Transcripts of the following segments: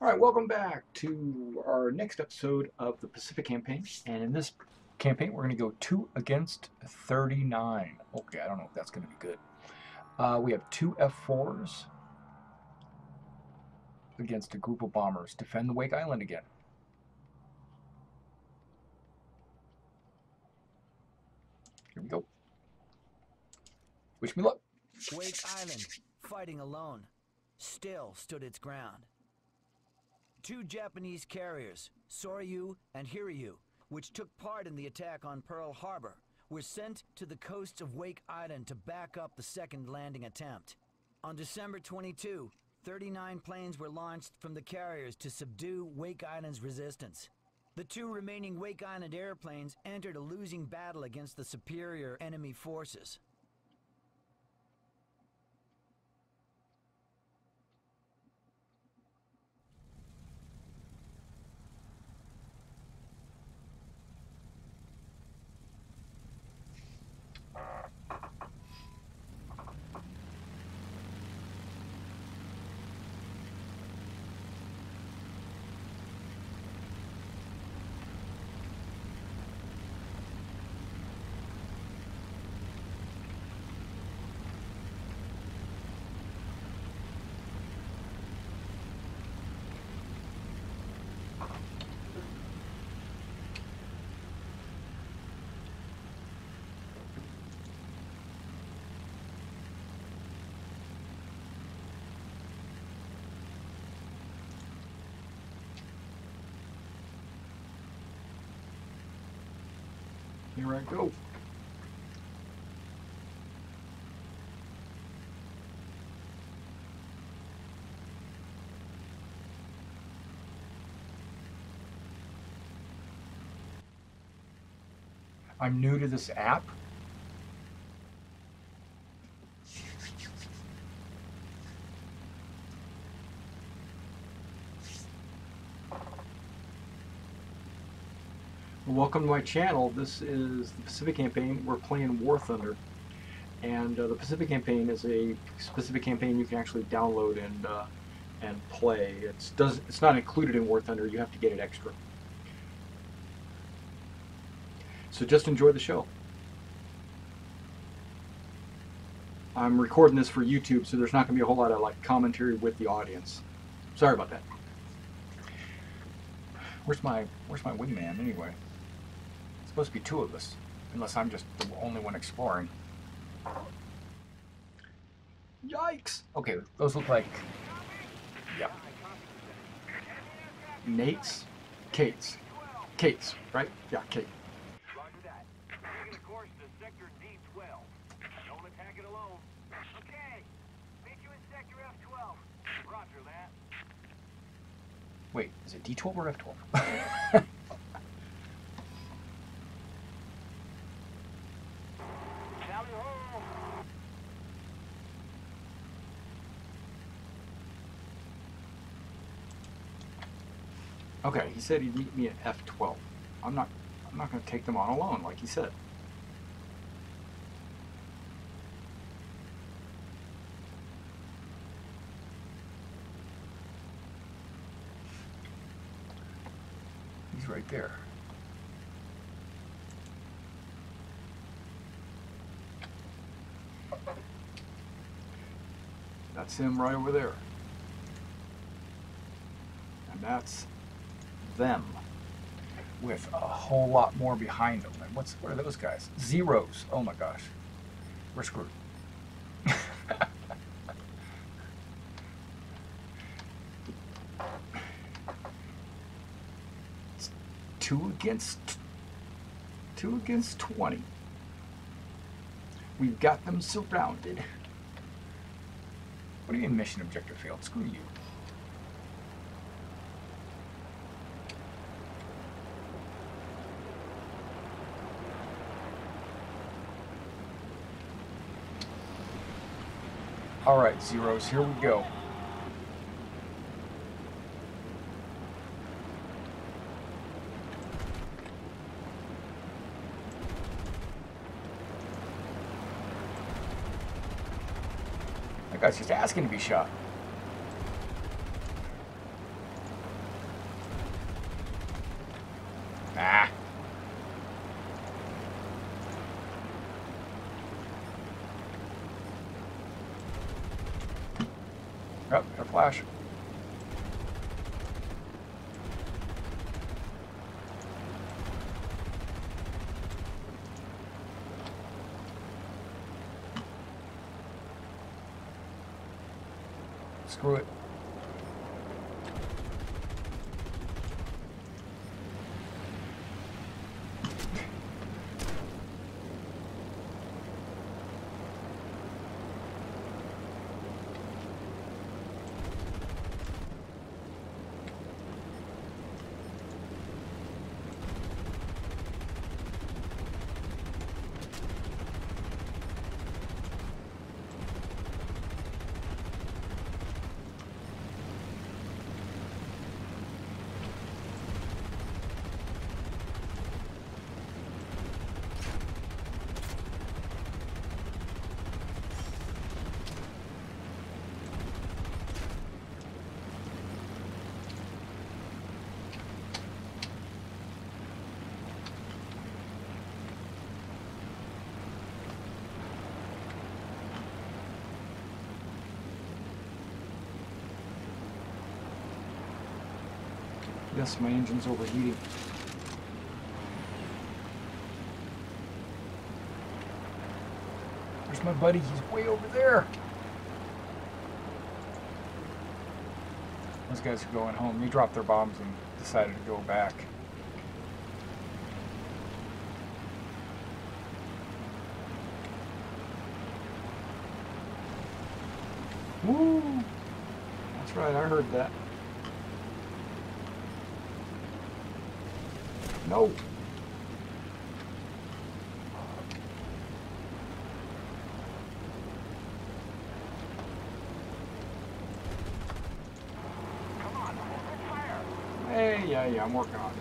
All right, welcome back to our next episode of the Pacific Campaign. And in this campaign, we're going to go 2 against 39. Okay, I don't know if that's going to be good. Uh, we have two F4s against a group of bombers. Defend the Wake Island again. Here we go. Wish me luck. Wake Island, fighting alone, still stood its ground. Two Japanese carriers, Soryu and Hiryu, which took part in the attack on Pearl Harbor, were sent to the coasts of Wake Island to back up the second landing attempt. On December 22, 39 planes were launched from the carriers to subdue Wake Island's resistance. The two remaining Wake Island airplanes entered a losing battle against the superior enemy forces. Here I go. I'm new to this app. Welcome to my channel. This is the Pacific Campaign. We're playing War Thunder. And uh, the Pacific Campaign is a specific campaign you can actually download and uh, and play. It's does it's not included in War Thunder. You have to get it extra. So just enjoy the show. I'm recording this for YouTube, so there's not going to be a whole lot of like commentary with the audience. Sorry about that. Where's my Where's my wingman anyway? Supposed to be two of us, unless I'm just the only one exploring. Yikes! Okay, those look like. Yeah. Nate's? Kate's. Kate's, right? Yeah, Kate. Roger that. Taking a course to Sector D12. Don't attack it alone. Okay. Meet you in Sector F12. Roger that. Wait, is it D12 or F12? okay, he said he'd meet me at F12. I'm not. I'm not going to take them on alone, like he said. He's right there. That's him right over there. And that's them with a whole lot more behind them. What's what are those guys? Zeros. Oh my gosh. We're screwed. Two against two against twenty. We've got them surrounded. What do you mean mission objective failed? Screw you. All right, zeros, here we go. That guy's just asking to be shot. Ah. Yep, got a flash. Screw it. Yes, my engine's overheating. There's my buddy? He's way over there. Those guys are going home. They dropped their bombs and decided to go back. Woo! That's right, I heard that. No. Come on, fire. Hey, yeah, yeah, I'm working on it.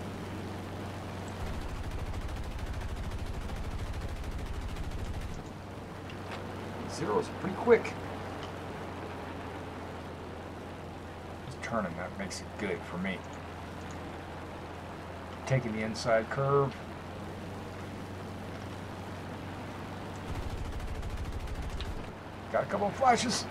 Zero's pretty quick. Just turning, that makes it good for me. Taking the inside curve. Got a couple of flashes.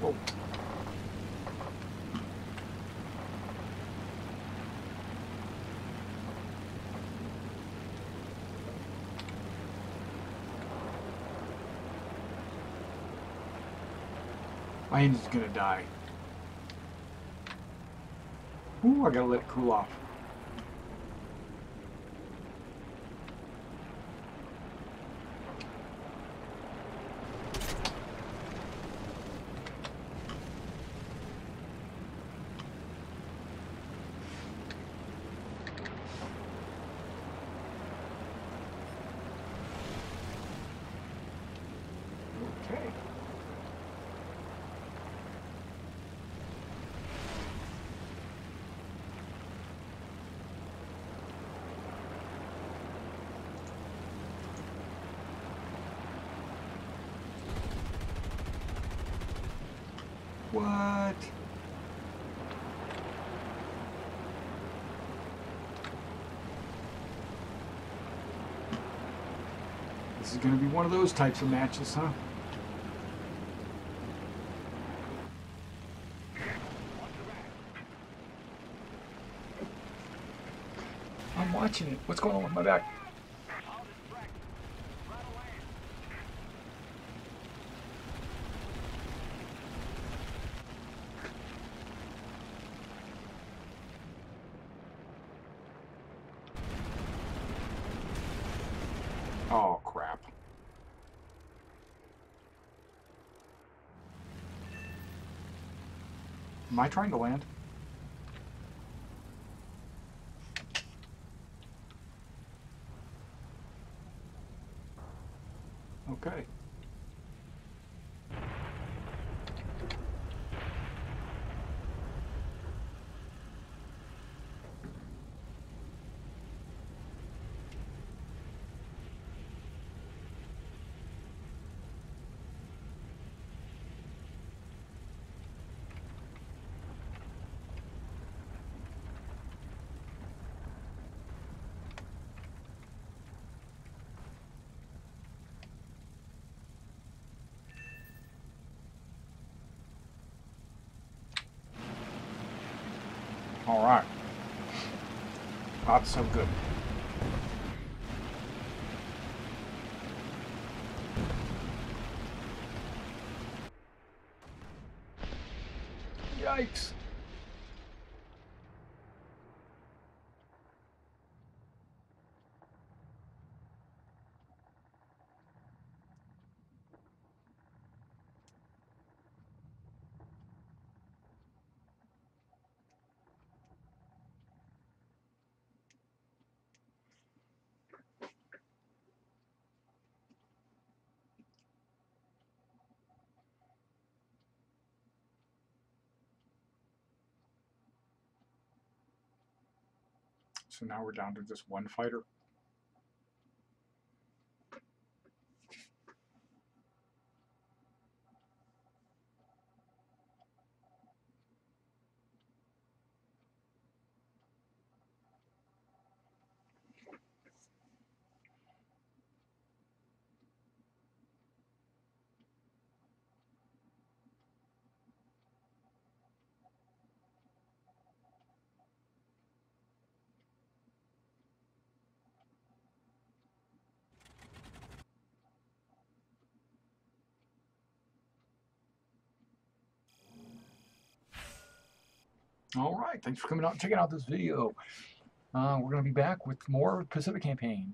Whoa. My engine's gonna die. Ooh, I gotta let it cool off. Okay. What? This is going to be one of those types of matches, huh? I'm watching it. What's going on with my back? I'll distract. Try to land. Oh, crap. Am I trying to land? Okay. All right. Not so good. Yikes. So now we're down to just one fighter. All right, thanks for coming out and checking out this video. Uh, we're going to be back with more Pacific Campaign.